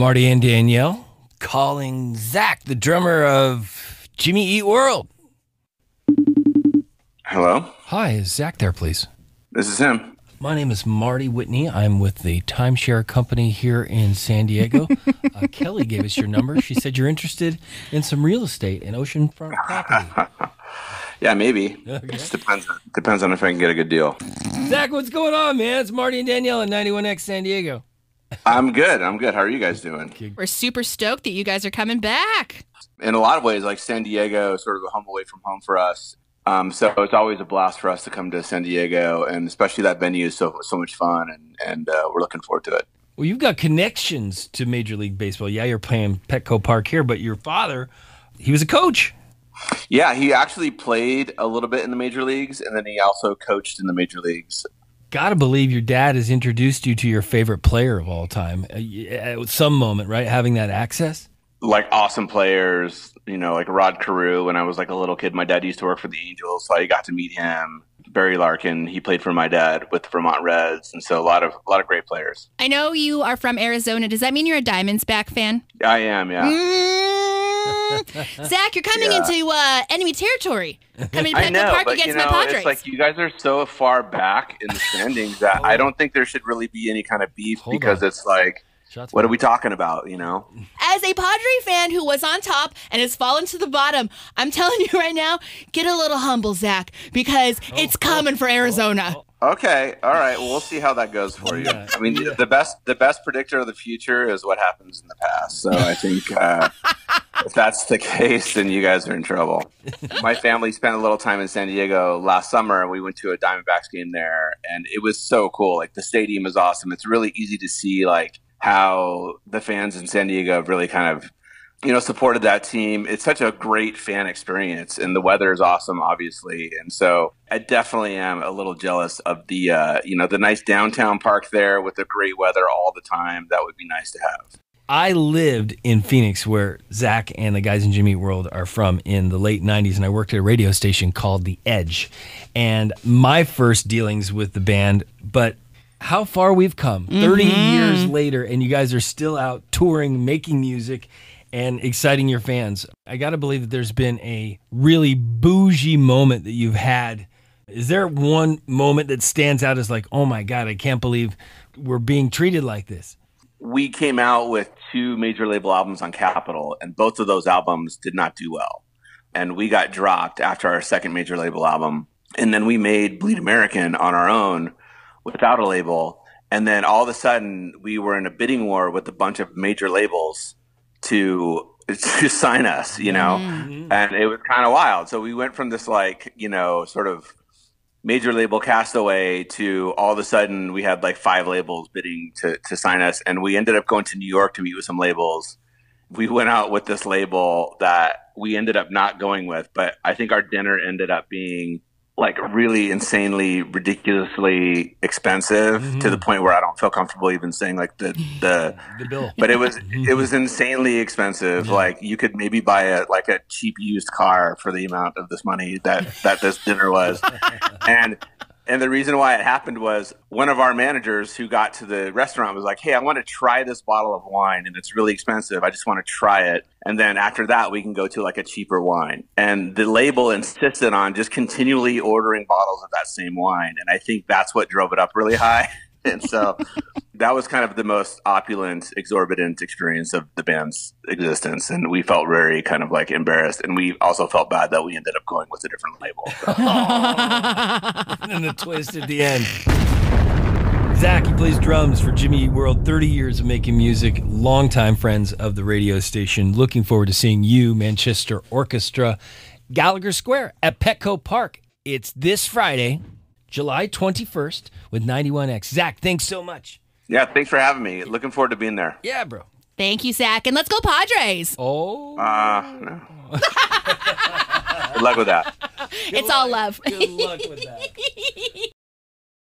Marty and Danielle calling Zach, the drummer of Jimmy Eat World. Hello, Hi, is Zach there, please? this is him. My name is Marty Whitney. I'm with the timeshare company here in San Diego. uh, Kelly gave us your number. She said you're interested in some real estate and oceanfront property. Yeah, maybe. It just depends. Depends on if I can get a good deal. Zach, what's going on, man? It's Marty and Danielle at 91X San Diego. I'm good. I'm good. How are you guys doing? We're super stoked that you guys are coming back. In a lot of ways, like San Diego, is sort of a home away from home for us. Um, so it's always a blast for us to come to San Diego, and especially that venue is so so much fun, and and uh, we're looking forward to it. Well, you've got connections to Major League Baseball. Yeah, you're playing Petco Park here, but your father, he was a coach. Yeah, he actually played a little bit in the major leagues, and then he also coached in the major leagues. Gotta believe your dad has introduced you to your favorite player of all time uh, at some moment, right? Having that access. like awesome players, you know, like Rod Carew. When I was like a little kid, my dad used to work for the Angels, so I got to meet him. Barry Larkin, he played for my dad with the Vermont Reds, and so a lot of a lot of great players. I know you are from Arizona. Does that mean you're a Diamondsback fan? I am, yeah. Mm. Zach, you're coming Yeah. into uh, enemy territory. Coming to I Petco know, Park but against you my know, Padres. it's like you guys are so far back in the standings that I don't think there should really be any kind of beef Hold because on. it's like, Shots what are we talking about? You know? As a Padre fan who was on top and has fallen to the bottom, I'm telling you right now, get a little humble, Zach, because Oh, it's coming for Arizona. Okay, all right. Well, we'll see how that goes for you. Yeah, I mean, yeah. the best the best predictor of the future is what happens in the past. So I think uh, if that's the case, then you guys are in trouble. My family spent a little time in San Diego last summer, and we went to a Diamondbacks game there, and it was so cool. Like the stadium is awesome. It's really easy to see like how the fans in San Diego have really kind of you know, supported that team. It's such a great fan experience, and the weather is awesome, obviously. And so, I definitely am a little jealous of the, uh, you know, the nice downtown park there with the great weather all the time. That would be nice to have. I lived in Phoenix, where Zach and the guys in Jimmy World are from in the late 90s, and I worked at a radio station called The Edge. And my first dealings with the band, but how far we've come mm-hmm. 30 years later, and you guys are still out touring, making music, and exciting your fans. I got to believe that there's been a really bougie moment that you've had. Is there one moment that stands out as like, oh my God, I can't believe we're being treated like this? We came out with two major label albums on Capitol, and both of those albums did not do well. And we got dropped after our second major label album. And then we made Bleed American on our own without a label. And then all of a sudden, we were in a bidding war with a bunch of major labels to to sign us, you know, mm-hmm. and it was kind of wild. So we went from this like you know sort of major label castaway to all of a sudden we had like five labels bidding to to sign us, and we ended up going to New York to meet with some labels. We went out with this label that we ended up not going with, but I think our dinner ended up being like really insanely ridiculously expensive to the mm-hmm. point where I don't feel comfortable even saying like the the The bill. but it was mm-hmm. it was insanely expensive. Like you could maybe buy a like a cheap used car for the amount of this money that that this dinner was, and and the reason why it happened was one of our managers who got to the restaurant was like, "Hey, I want to try this bottle of wine, and it's really expensive. I just want to try it, and then after that, we can go to like a cheaper wine." And the label insisted on just continually ordering bottles of that same wine, and I think that's what drove it up really high. and so that was kind of the most opulent, exorbitant experience of the band's existence. And we felt very kind of like embarrassed. And we also felt bad that we ended up going with a different label. And the twist at the end. Zach, he plays drums for Jimmy Eat World, 30 years of making music, longtime friends of the radio station. Looking forward to seeing you, Manchester Orchestra, Gallagher Square at Petco Park. It's this Friday, July 21st with 91X. Zach, thanks so much. Yeah, thanks for having me. Looking forward to being there. Yeah, bro. Thank you, Zach. And let's go, Padres. Oh, Uh, no. Good luck with that. it's all love. good luck with that.